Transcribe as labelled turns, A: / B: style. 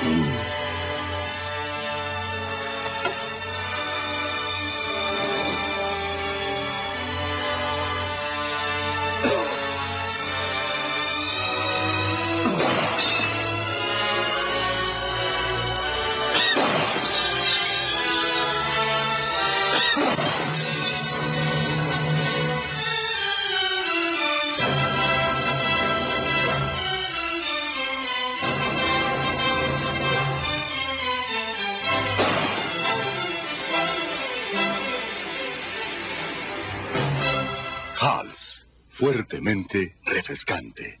A: Mm. Hals, fuertemente refrescante.